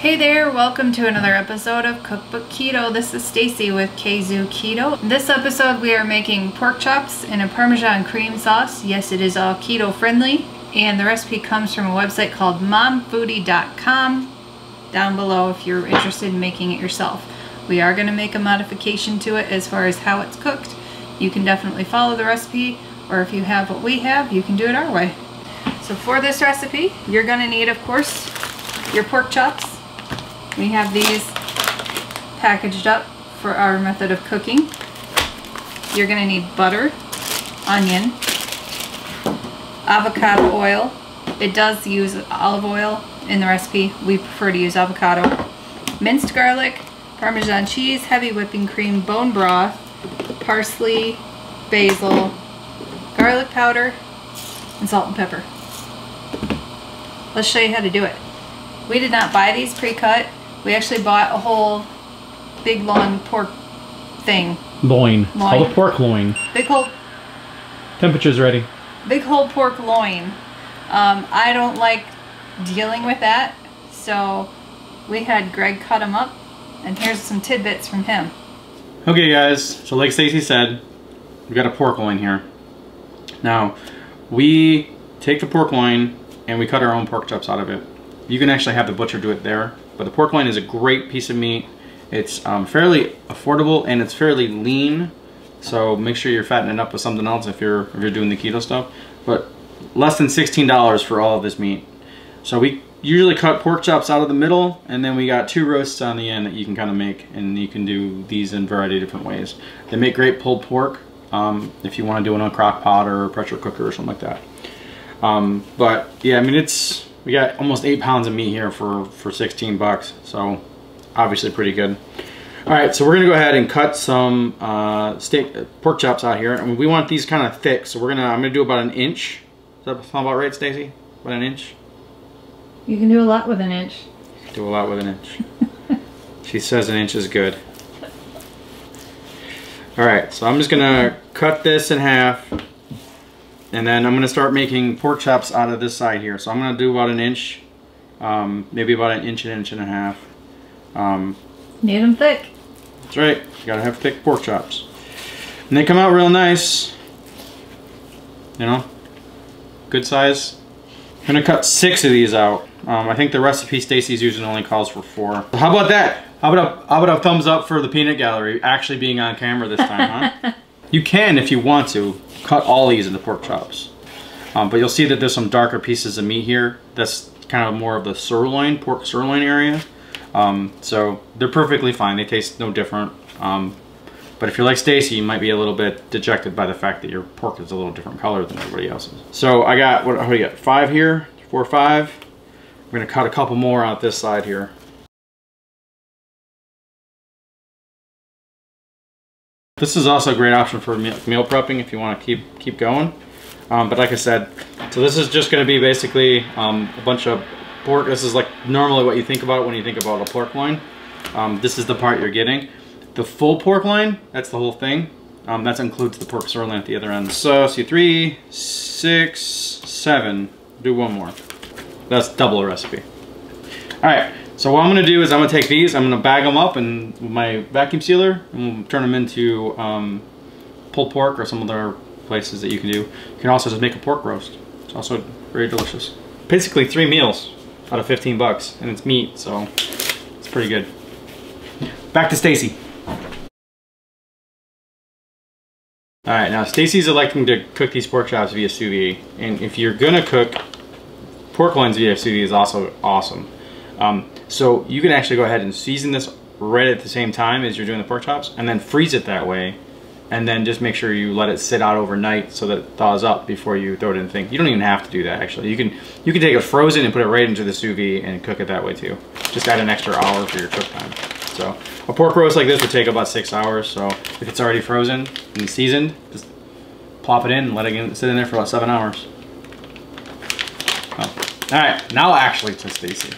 Hey there, welcome to another episode of Cookbook Keto. This is Stacy with Kzoo Keto. This episode we are making pork chops in a Parmesan cream sauce. Yes, it is all keto friendly. And the recipe comes from a website called momfoodie.com down below if you're interested in making it yourself. We are going to make a modification to it as far as how it's cooked. You can definitely follow the recipe or if you have what we have, you can do it our way. So for this recipe, you're going to need, of course, your pork chops. We have these packaged up for our method of cooking. You're going to need butter, onion, avocado oil. It does use olive oil in the recipe. We prefer to use avocado. Minced garlic, Parmesan cheese, heavy whipping cream, bone broth, parsley, basil, garlic powder, and salt and pepper. Let's show you how to do it. We did not buy these pre-cut. We actually bought a whole big long pork thing. Loin. It's Loin. called a pork loin. Big whole Temperature's ready. big whole pork loin. Um, I don't like dealing with that, so we had Greg cut them up, and here's some tidbits from him. Okay guys, so like Stacy said, we've got a pork loin here. Now, we take the pork loin and we cut our own pork chops out of it. You can actually have the butcher do it there, but the pork loin is a great piece of meat. It's um, fairly affordable and it's fairly lean, so make sure you're fattening it up with something else if you're if you're doing the keto stuff. But less than $16 for all of this meat. So we usually cut pork chops out of the middle and then we got two roasts on the end that you can kind of make and you can do these in a variety of different ways. They make great pulled pork um, if you want to do it on a crock pot or pressure cooker or something like that. Um, but yeah, I mean it's we got almost eight pounds of meat here for for 16 bucks, so obviously pretty good. All right, so we're gonna go ahead and cut some uh, steak pork chops out here, and we want these kind of thick. So we're gonna I'm gonna do about an inch. Does that sound about right, Stacy? About an inch. You can do a lot with an inch. Do a lot with an inch. she says an inch is good. All right, so I'm just gonna cut this in half and then I'm gonna start making pork chops out of this side here. So I'm gonna do about an inch, um, maybe about an inch, an inch and a half. Um, Need them thick. that's right, you gotta have thick pork chops. And they come out real nice. You know, good size. I'm gonna cut six of these out. Um, I think the recipe Stacy's using only calls for four. How about that? How about, a, how about a thumbs up for the peanut gallery actually being on camera this time, huh? you can, if you want to, cut all these into pork chops. Um, but you'll see that there's some darker pieces of meat here. That's kind of more of the sirloin, pork sirloin area. Um, so they're perfectly fine. They taste no different. Um, but if you're like Stacy, you might be a little bit dejected by the fact that your pork is a little different color than everybody else's. So I got, what, what do you got? Five here, four, or five. I'm gonna cut a couple more out this side here. This is also a great option for meal, prepping if you want to keep keep going. Um, but like I said, so this is just going to be basically um, a bunch of pork. This is like normally what you think about when you think about a pork loin. Um, this is the part you're getting. The full pork loin, that's the whole thing. Um, that includes the pork sirloin at the other end. So, see, three, six, seven. Do one more. That's double recipe. All right, so what I'm gonna do is I'm gonna take these, I'm gonna bag them up in my vacuum sealer, and we'll turn them into um, pulled pork or some other places that you can do. You can also just make a pork roast. It's also very delicious. Basically three meals out of 15 bucks, and it's meat, so it's pretty good. Back to Stacy. All right, now Stacy's electing to cook these pork chops via sous vide, and if you're gonna cook pork loins via sous vide is also awesome. Um, so you can actually go ahead and season this right at the same time as you're doing the pork chops, and then freeze it that way, and then just make sure you let it sit out overnight so that it thaws up before you throw it in the thing. You don't even have to do that actually. You can you can take it frozen and put it right into the sous vide and cook it that way too. Just add an extra hour for your cook time. So a pork roast like this would take about six hours. So if it's already frozen and seasoned, just plop it in and let it sit in there for about seven hours. Oh. All right, now actually to Stacy.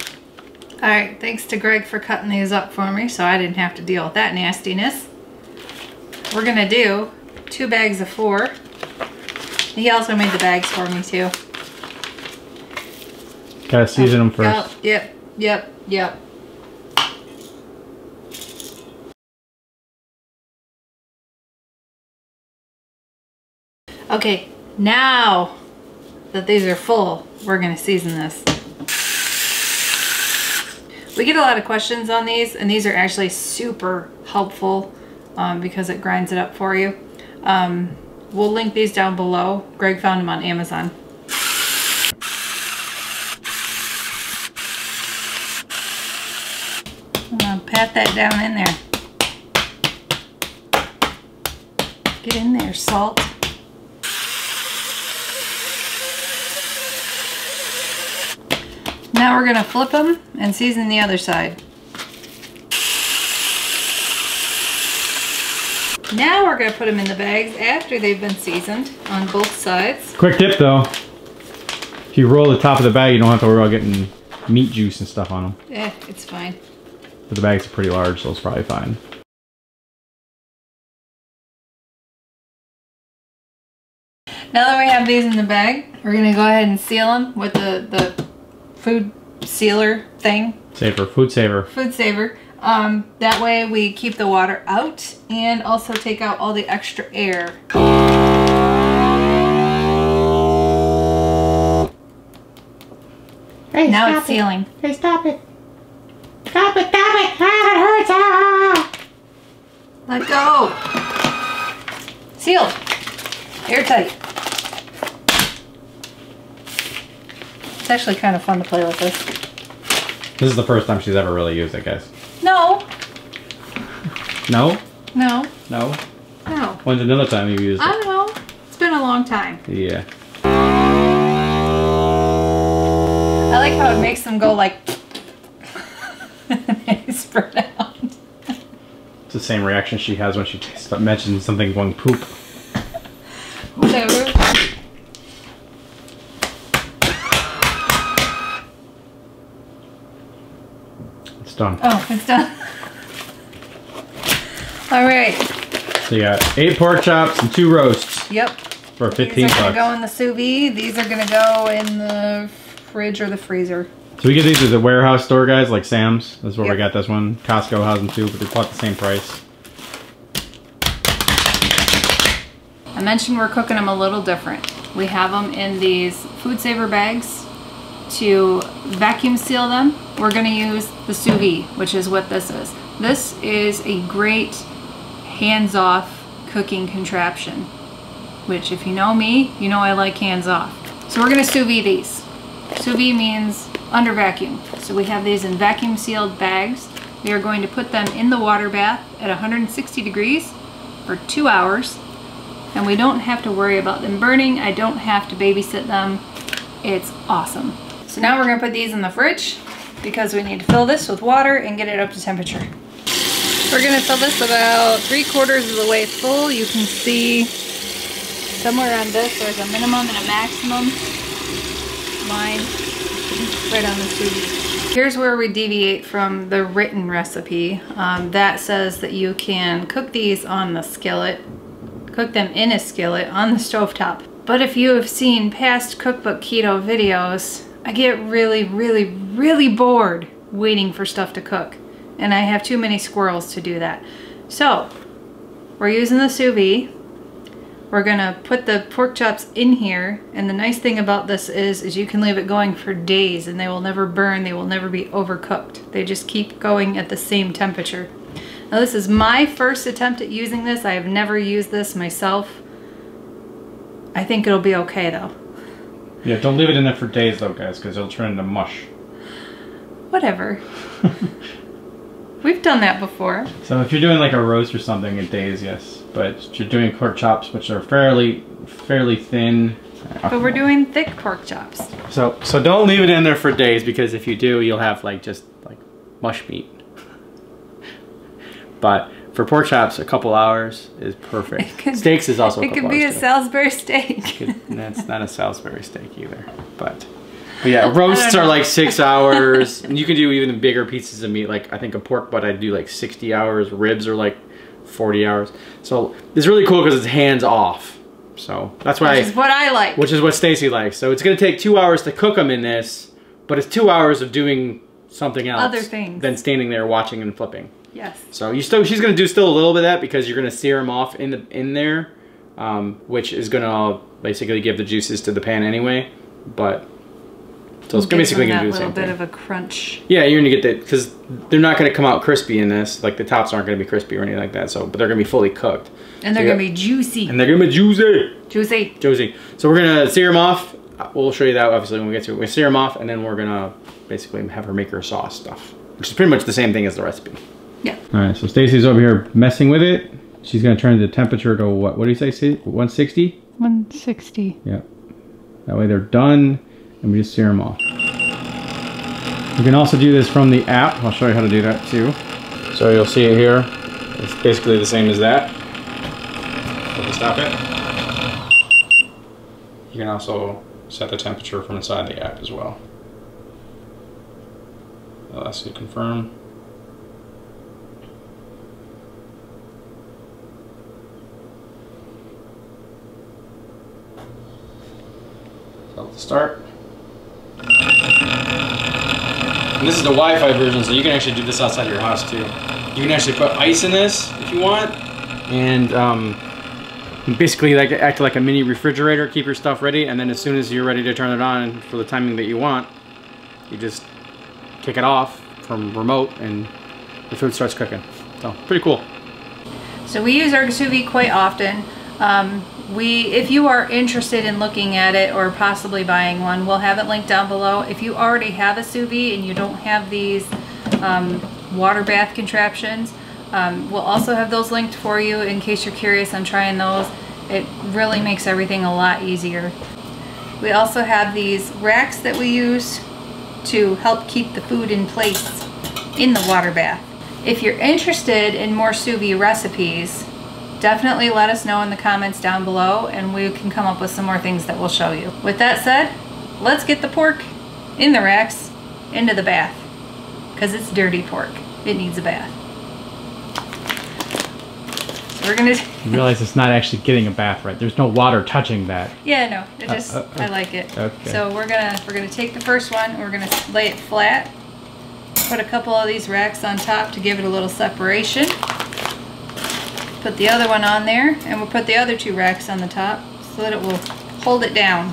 All right, thanks to Greg for cutting these up for me so I didn't have to deal with that nastiness. We're gonna do two bags of four. He also made the bags for me too. Gotta season oh, them first. Yep, yep, yep, yep. Okay, now that these are full, we're gonna season this. We get a lot of questions on these, and these are actually super helpful um, because it grinds it up for you. Um, we'll link these down below. Greg found them on Amazon. Pat that down in there. Get in there, salt. Now we're gonna flip them and season the other side. Now we're gonna put them in the bags after they've been seasoned on both sides. Quick tip though. If you roll the top of the bag, you don't have to worry about getting meat juice and stuff on them. Yeah, it's fine. But the bags are pretty large, so it's probably fine. Now that we have these in the bag, we're gonna go ahead and seal them with the, the food sealer thing, Saver, food saver. food saver. Um, that way we keep the water out and also take out all the extra air. Hey, Now stop it's it. sealing. Hey, stop it. Stop it, stop it. Ah, it hurts. Ah. Let go. Sealed. Airtight. It's actually kind of fun to play with this. This is the first time she's ever really used it, guys. No, No? no, No? no. When's another time you used it? I don't know. It's been a long time. Yeah. I like how it makes them go like they spread out. It's the same reaction she has when she mentions something going poop. Done. Oh, it's done. All right. So you got eight pork chops and two roasts Yep. for 15 bucks. These are gonna go in the sous vide. These are gonna go in the fridge or the freezer. So we get these at the warehouse store, guys, like Sam's. That's where we got this one. Costco has them too, but they're about the same price. I mentioned we're cooking them a little different. We have them in these food saver bags to vacuum seal them. We're gonna use the sous vide, which is what this is. This is a great hands-off cooking contraption, which if you know me, you know I like hands-off. So we're gonna sous vide these. Sous vide means under vacuum. So we have these in vacuum sealed bags. We are going to put them in the water bath at 160 degrees for two hours and we don't have to worry about them burning. I don't have to babysit them. It's awesome. So now we're gonna put these in the fridge because we need to fill this with water and get it up to temperature. We're gonna fill this about three quarters of the way full. You can see somewhere on this there's a minimum and a maximum line right on the tube. Here's where we deviate from the written recipe. Um, that says that you can cook these on the skillet cook them in a skillet on the stovetop. But if you have seen past cookbook keto videos, I get really, really, really bored waiting for stuff to cook. And I have too many squirrels to do that. So, we're using the sous vide. We're gonna put the pork chops in here. And the nice thing about this is, is you can leave it going for days and they will never burn. They will never be overcooked. They just keep going at the same temperature. Now this is my first attempt at using this. I have never used this myself. I think it'll be okay though. Yeah, don't leave it in there for days though, guys, because it'll turn into mush. Whatever. We've done that before. So if you're doing like a roast or something in days, yes. But you're doing pork chops, which are fairly, fairly thin. But we're doing thick pork chops. So so don't leave it in there for days because if you do, you'll have like just like mush meat. But for pork chops, a couple hours is perfect. could- Steaks is also It could be a too. Salisbury steak. Could- That's not a Salisbury steak either, but. But yeah, roasts are like six hours, and you can do even bigger pieces of meat. Like I think a pork butt, I'd do like sixty hours. Ribs are like forty hours. So it's really cool because it's hands off. So that's why, Which is what I like. which is what Stacy likes. So it's gonna take two hours to cook them in this, but it's two hours of doing something else Other things. than standing there watching and flipping. Yes. So you still, she's gonna do still a little bit of that because you're gonna sear them off in the in there, um, which is gonna basically give the juices to the pan anyway. But so it's basically gonna do the little bit of a crunch. Yeah, you're gonna get that because they're not gonna come out crispy in this. Like the tops aren't gonna be crispy or anything like that. So, but they're gonna be fully cooked, And they're Yeah. gonna be juicy. and they're gonna be juicy. juicy. Josie. So we're gonna sear them off. We'll show you that obviously when we get to it. We sear them off, and then we're gonna basically have her make her sauce stuff, which is pretty much the same thing as the recipe. Yeah. All right. So Stacy's over here messing with it. She's gonna turn the temperature to what? What do you say? 160. 160. Yeah. That way they're done, and we just sear them off. You can also do this from the app. I'll show you how to do that too. So you'll see it here. It's basically the same as that. So to stop it. You can also set the temperature from inside the app as well. I'll ask you to confirm. So let's start. And this is the Wi-Fi version, so you can actually do this outside your house too. You can actually put ice in this if you want, and um, basically like act like a mini refrigerator. Keep your stuff ready, and then as soon as you're ready to turn it on for the timing that you want, you just kick it off from remote, and the food starts cooking. So pretty cool. So we use our sous vide quite often. Um, we, if you are interested in looking at it or possibly buying one, we'll have it linked down below. If you already have a sous vide and you don't have these um, water bath contraptions, um, we'll also have those linked for you in case you're curious on trying those. It really makes everything a lot easier. We also have these racks that we use to help keep the food in place in the water bath. If you're interested in more sous vide recipes, definitely let us know in the comments down below and we can come up with some more things that we'll show you. With that said, let's get the pork in the racks into the bath because it's dirty pork. It needs a bath. So we're gonna, You realize it's not actually getting a bath, right? There's no water touching that. yeah, no, it just, uh, I like it. okay. So we're gonna, we're gonna take the first one, we're gonna lay it flat, put a couple of these racks on top to give it a little separation. Put the other one on there, and we'll put the other two racks on the top so that it will hold it down.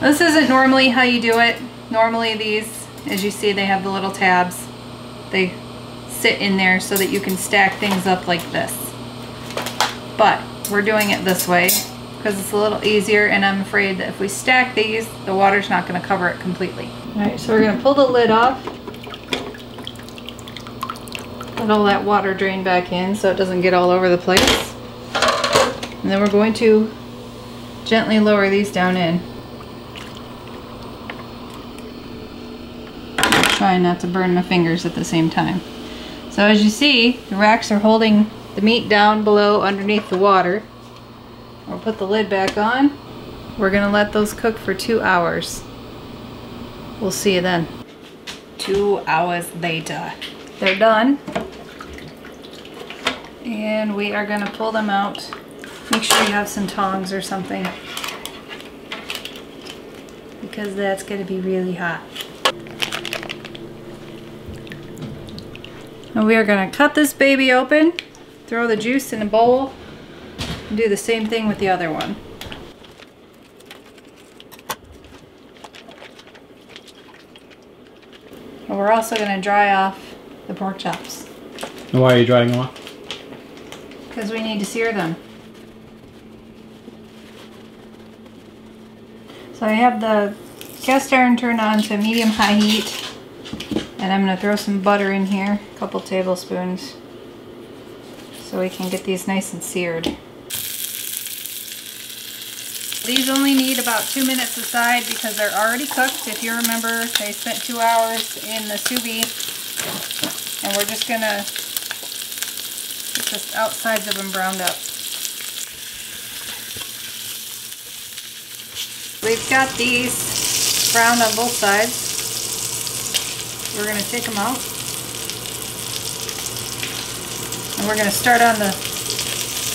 This isn't normally how you do it. Normally these, as you see, they have the little tabs. They sit in there so that you can stack things up like this. But we're doing it this way because it's a little easier and I'm afraid that if we stack these, the water's not going to cover it completely. Alright, so we're going to pull the lid off. Let all that water drain back in so it doesn't get all over the place. And then we're going to gently lower these down in. Trying not to burn my fingers at the same time. So as you see, the racks are holding the meat down below underneath the water. We'll put the lid back on. We're gonna let those cook for two hours. We'll see you then. Two hours later. They're done. And we are gonna pull them out. Make sure you have some tongs or something. Because that's gonna be really hot. And we are gonna cut this baby open, throw the juice in a bowl, and do the same thing with the other one. And we're also gonna dry off the pork chops And why are you drying them off? Because we need to sear them. So I have the cast iron turned on to medium high heat and I'm gonna throw some butter in here, a couple tablespoons, so we can get these nice and seared. These only need about two minutes aside because they're already cooked. If you remember, they spent two hours in the sous vide and we're just gonna Get the outsides of them browned up. We've got these browned on both sides. We're going to take them out. And we're going to start on the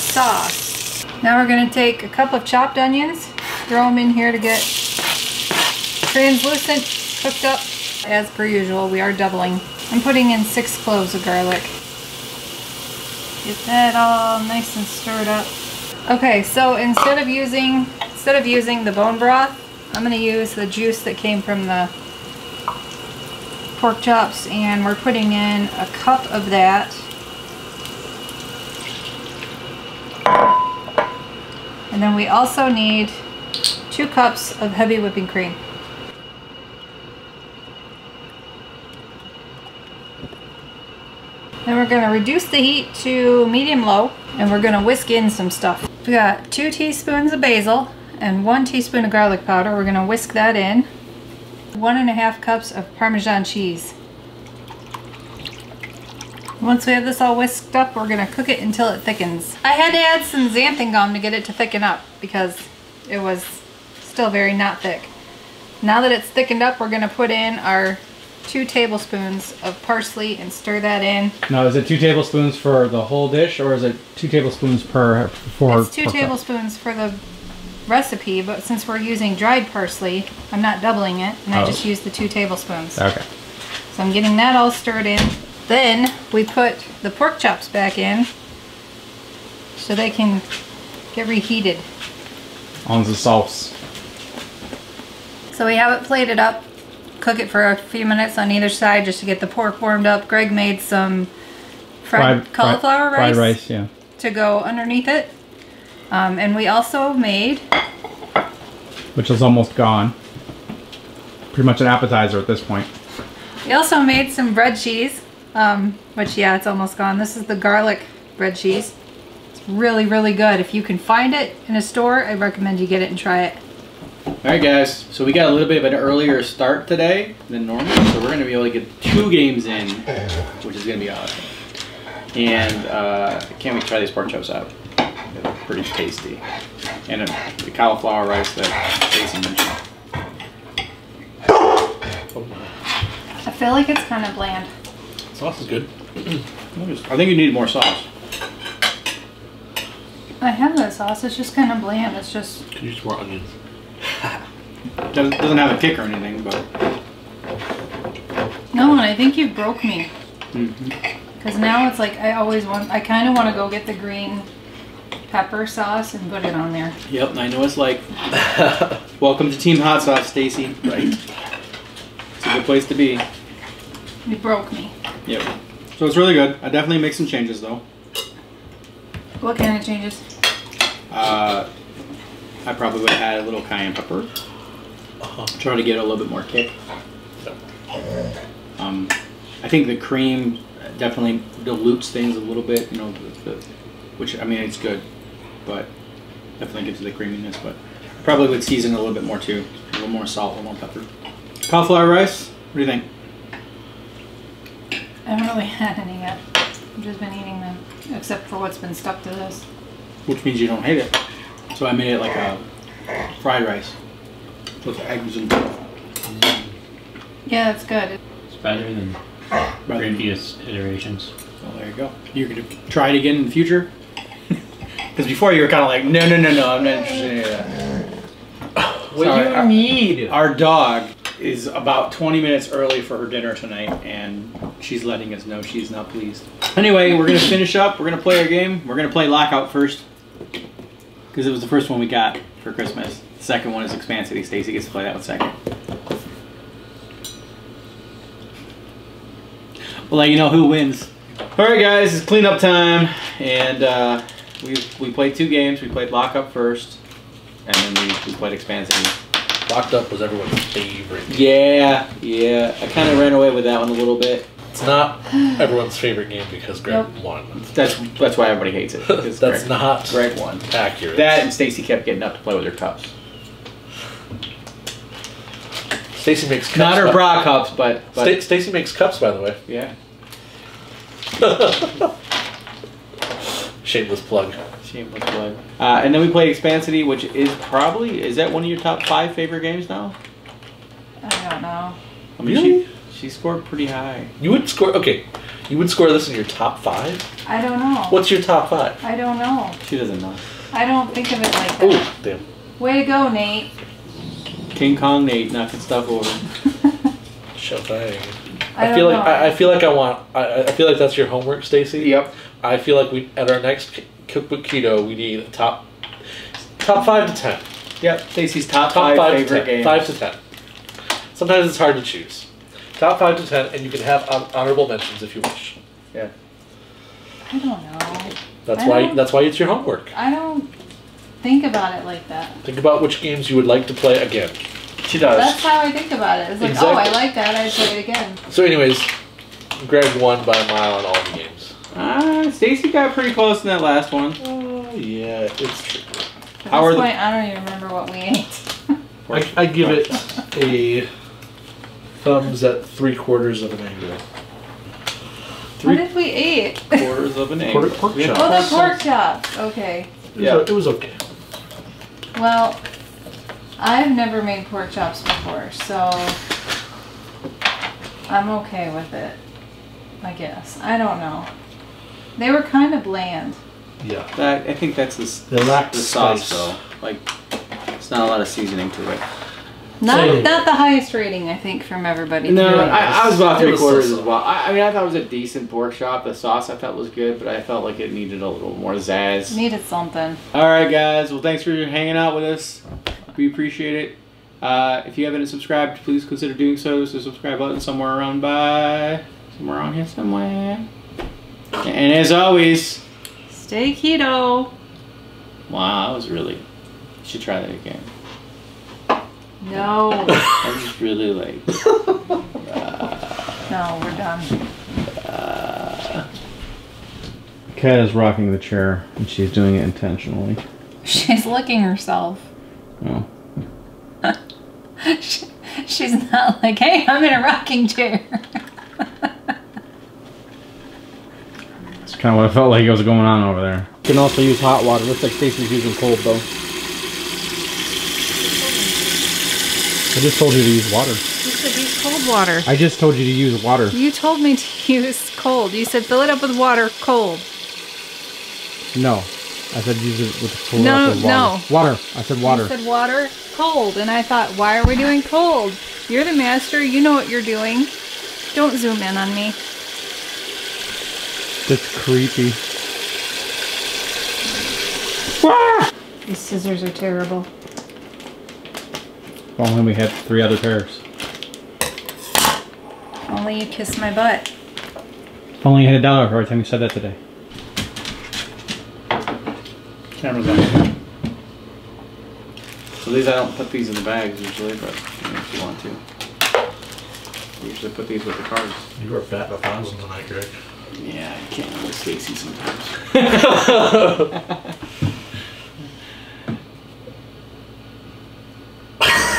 sauce. Now we're going to take a couple of chopped onions, throw them in here to get translucent, cooked up. As per usual, we are doubling. I'm putting in six cloves of garlic. Get that all nice and stirred up. Okay, so instead of using instead of using the bone broth, I'm gonna use the juice that came from the pork chops and we're putting in a cup of that. And then we also need two cups of heavy whipping cream. Then we're to reduce the heat to medium-low and we're to whisk in some stuff. We got two teaspoons of basil and one teaspoon of garlic powder. We're to whisk that in. One and a half cups of Parmesan cheese. Once we have this all whisked up, we're to cook it until it thickens. I had to add some xanthan gum to get it to thicken up because it was still very not thick. Now that it's thickened up, we're to put in our two tablespoons of parsley and stir that in. Now, is it two tablespoons for the whole dish, or is it two tablespoons per for? It's two chop? tablespoons for the recipe, but since we're using dried parsley, I'm not doubling it, and I Oh. just use the two tablespoons. Okay. So I'm getting that all stirred in. Then we put the pork chops back in so they can get reheated. On the sauce. So we have it plated up. Cook it for a few minutes on either side just to get the pork warmed up. Greg made some fried, cauliflower fried, rice, Fried rice, yeah. to go underneath it. Um, and we also made Which is almost gone. Pretty much an appetizer at this point. we also made some bread cheese, um, which yeah, it's almost gone. This is the garlic bread cheese. It's really really good. If you can find it in a store, I recommend you get it and try it. All right, guys. So we got a little bit of an earlier start today than normal, so we're going to be able to get two games in, which is going to be awesome. And uh, can't wait to try these pork chops out. They're pretty tasty. And uh, the cauliflower rice that Jason mentioned. I feel like it's kind of bland. Sauce is good. I think you need more sauce. I have that sauce. It's just kind of bland. It's just Could you use more onions. Doesn't, doesn't have a kick or anything, but no. And I think you broke me Mm-hmm. because now it's like I always want. I kind of want to go get the green pepper sauce and put it on there. Yep, I know it's like. Welcome to Team Hot Sauce, Stacy. Right. It's a good place to be. You broke me. Yep. So it's really good. I definitely make some changes though. What kind of changes? Uh, I probably would add a little cayenne pepper. Uh-huh. Try to get a little bit more kick. Um, I think the cream definitely dilutes things a little bit, you know, the, the, which I mean it's good, but definitely gives the creaminess. But I probably would season a little bit more too, a little more salt, a little more pepper. Cauliflower rice. What do you think? I haven't really had any yet. I've just been eating them, except for what's been stuck to this. Which means you don't hate it. So I made it like a fried rice with eggs and Yeah, that's good. It's better than rather than previous iterations. Oh, there you go. You're gonna try it again in the future? Because before you were kind of like, no, no, no, no, I'm not interested in any of that. What Sorry, do you I- need? Our dog is about 20 minutes early for her dinner tonight, and she's letting us know she's not pleased. Anyway, we're gonna finish up. We're gonna play our game. We're gonna play Lockup first, because it was the first one we got for Christmas. The second one is Expancity. Stacy gets to play that one second. We'll let you know who wins. All right, guys, it's cleanup time, and uh, we we played two games. We played Lockup first, and then we, we played Expancity. Locked Up was everyone's favorite. Yeah, yeah. I kind of ran away with that one a little bit. It's not everyone's favorite game because Greg Nope. won. That's that's why everybody hates it. That's Greg, not Greg won. accurate. That and Stacy kept getting up to play with her cups. Stacy makes cups. Not her by- bra cups, but, but Sta- Stacy makes cups, by the way. yeah. Shameless plug. Shameless plug. Uh, and then we played Expancity, which is probably is that one of your top five favorite games now? I don't know. I mean, Really? she she scored pretty high. You would score. Okay, you would score this in your top five. I don't know. What's your top five? I don't know. She doesn't know. I don't think of it like that. Oh, damn. Way to go, Nate. King Kong Nate knocking stuff over. Showtime. I I, feel don't like. I, I feel like I want. I, I feel like that's your homework, Stacy. Yep. I feel like we at our next cookbook keto we need a top Top five to ten. Yep, Stacy's top, Top five, five, favorite ten. games. Five to ten. Sometimes it's hard to choose. Top five to ten, and you can have hon- mentions if you wish. Yeah. I don't know. That's I why. That's why it's your homework. I don't think about it like that. Think about which games you would like to play again. She does. That's how I think about it. It's like, oh, I like that. I'd play it again. So, anyways, Greg won by a mile on all the games. Ah, Stacy got pretty close in that last one. Oh yeah, it's true. At How are this the- point, I don't even remember what we ate. I, I give it a thumbs at three quarters of an angle. Three what did we eat? Quarters of an egg. Pork- pork chop. Oh, the pork chops. Okay. It was, Yeah. it was okay. Well, I've never made pork chops before, so I'm okay with it. I guess. I don't know. They were kind of bland. Yeah. That, I think that's the, s- They lacked the sauce though. Like, it's not a lot of seasoning to it. Not Same. not the highest rating, I think, from everybody. No. I, I was about three was quarters so-so. as well. I, I mean, I thought it was a decent pork chop. The sauce I felt was good, but I felt like it needed a little more zazz. needed something. All right, guys. Well, thanks for hanging out with us. We appreciate it. Uh, if you haven't subscribed, please consider doing so. There's a subscribe button somewhere around by, somewhere around here somewhere. And as always, Stay keto. wow, that was really. You should try that again. No, That just really like. no, we're done. Uh, Kat is rocking the chair, and she's doing it intentionally. She's licking herself. Oh. She- She's not like, hey, I'm in a rocking chair. It's kind of what I felt like it was going on over there. You can also use hot water. Looks like Stacy's using cold though. I just told you to use water. You said use cold water. I just told you to use water. You told me to use cold. You said fill it up with water, cold. No. I said use it with full No, water. no. Water. I said water. You said water, cold. And I thought, why are we doing cold? You're the master. You know what you're doing. Don't zoom in on me. That's creepy. These scissors are terrible. If only we had three other pairs. Only you kiss my butt. If only you had a dollar for every time you said that today. Camera's on. So these I don't put these in the bags usually, but you know, if you want to. I usually put these with the cards. You were batting a thousand tonight, Greg. Yeah, I can't with Stacy sometimes.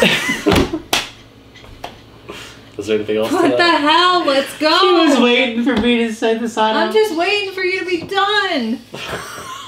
Is there anything else to What the hell? Let's go. She was waiting for me to say the sign I'm just waiting for you to be done.